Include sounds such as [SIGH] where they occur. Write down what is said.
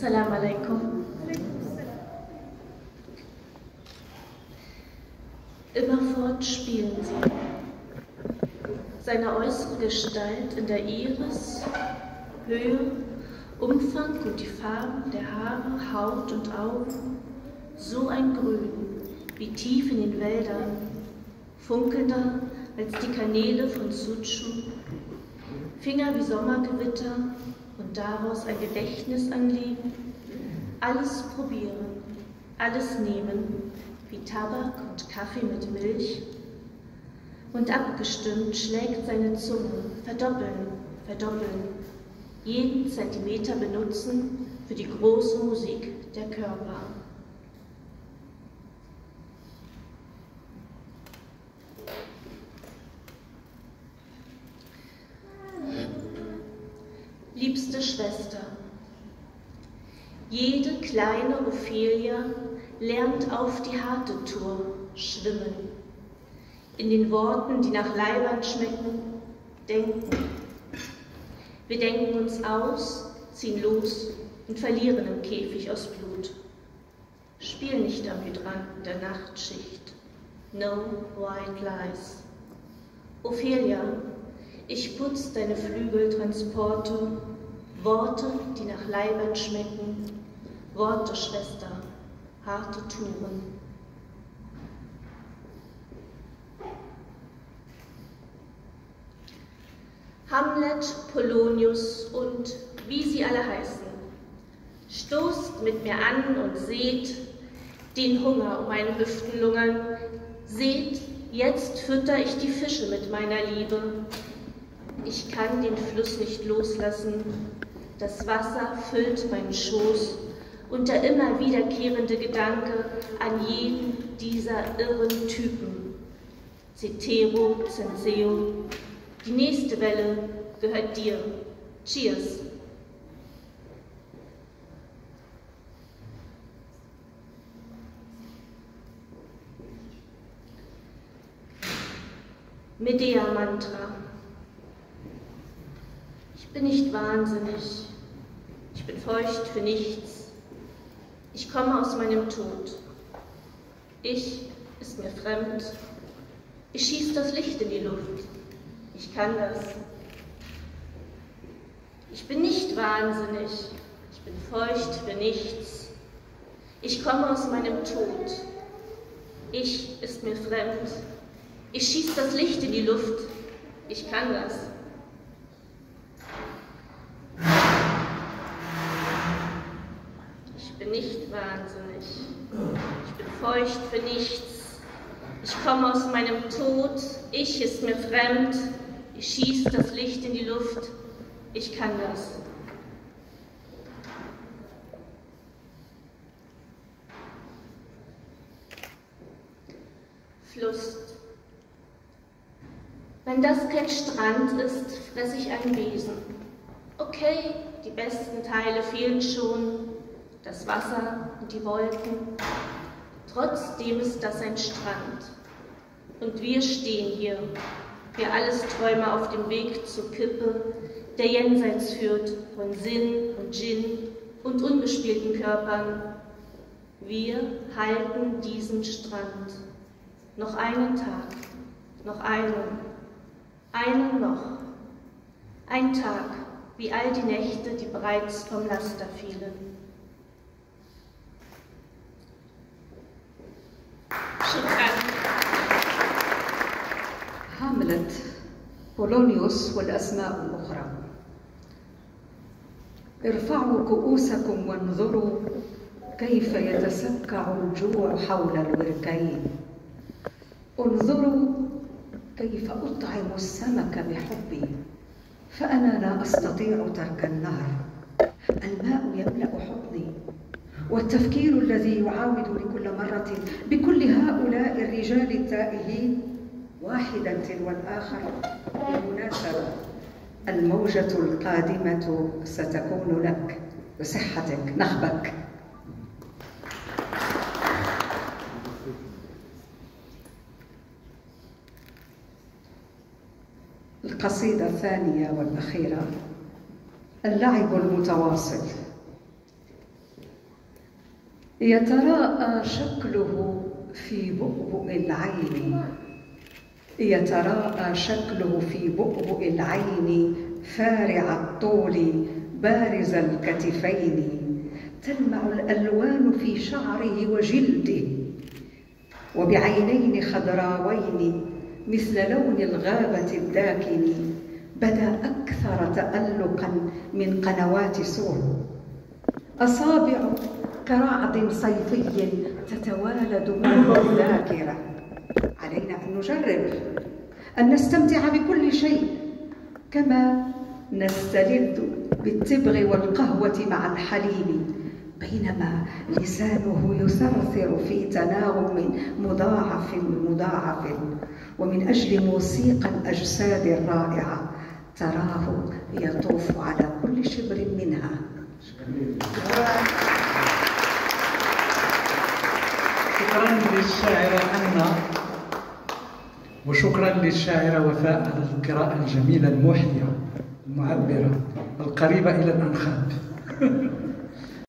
Salam alaikum. Immerfort spielen sie. Seine äußere Gestalt in der Iris, Höhe, Umfang und die Farben der Haare, Haut und Augen, so ein Grün, wie tief in den Wäldern, funkelnder als die Kanäle von Suchu, Finger wie Sommergewitter und daraus ein Gedächtnis anlegen, alles probieren, alles nehmen, wie Tabak und Kaffee mit Milch. Und abgestimmt schlägt seine Zunge, verdoppeln, verdoppeln, jeden Zentimeter benutzen für die große Musik der Körper. Liebste Schwester, jede kleine Ophelia lernt auf die harte Tour schwimmen. In den Worten, die nach Leibern schmecken, denken. Wir denken uns aus, ziehen los und verlieren im Käfig aus Blut. Spiel nicht am Hydranten der Nachtschicht. No white lies. Ophelia, ich putz deine Flügeltransporte, Worte, die nach Leibern schmecken, Worte, Schwester, harte Touren. Hamlet, Polonius und wie sie alle heißen, stoßt mit mir an und seht den Hunger um meine Hüften lungern, seht, jetzt fütter ich die Fische mit meiner Liebe. Ich kann den Fluss nicht loslassen, das Wasser füllt meinen Schoß und der immer wiederkehrende Gedanke an jeden dieser irren Typen. Cetero, Censeo, die nächste Welle gehört dir. Cheers. Medea-Mantra. Ich bin nicht wahnsinnig. Ich bin feucht für nichts. Ich komme aus meinem Tod. Ich ist mir fremd. Ich schieß das Licht in die Luft. Ich kann das. Ich bin nicht wahnsinnig. Ich bin feucht für nichts. Ich komme aus meinem Tod. Ich ist mir fremd. Ich schieß das Licht in die Luft. Ich kann das. Ich bin nicht wahnsinnig. Feucht für nichts. Ich komme aus meinem Tod. Ich ist mir fremd. Ich schieß das Licht in die Luft. Ich kann das. Fluss. Wenn das kein Strand ist, fress ich einen Besen. Okay, die besten Teile fehlen schon, das Wasser und die Wolken. Trotzdem ist das ein Strand. Und wir stehen hier, wir alles Träume auf dem Weg zur Kippe, der jenseits führt von Sinn und Djinn und unbespielten Körpern. Wir halten diesen Strand. Noch einen Tag, noch einen, einen noch. Ein Tag, wie all die Nächte, die bereits vom Laster fielen. هاملت بولونيوس والأسماء الأخرى. ارفعوا كؤوسكم وانظروا كيف يتسكع الجوع حول الوركين انظروا كيف أطعم السمك بحبي فأنا لا أستطيع ترك النهر. الماء يملأ حضني والتفكير الذي يعاود لكل مرة بكل هؤلاء الرجال التائهين واحدا تلو الآخر. بالمناسبة الموجة القادمة ستكون لك بصحتك نخبك. القصيدة الثانية والأخيرة اللعب المتواصل. يتراءى شكله في بؤبؤ العين. يتراءى شكله في بؤبؤ العين فارع الطول بارز الكتفين. تلمع الألوان في شعره وجلده وبعينين خضراوين مثل لون الغابة الداكن. بدا أكثر تالقا من قنوات سور. أصابع كرعد صيفي تتوالد منه الذاكرة. علينا أن نجرب أن نستمتع بكل شيء كما نستلذ بالتبغ والقهوة مع الحليب بينما لسانه يثرثر في تناغم مضاعف مضاعف. ومن أجل موسيقى الأجساد الرائعة تراه يطوف على كل شبر منها. شكرا للشاعرة أنا وشكرا للشاعرة وفاء على القراءة الجميلة الموحية المعبرة القريبة إلى الأنخاب [LAUGHS]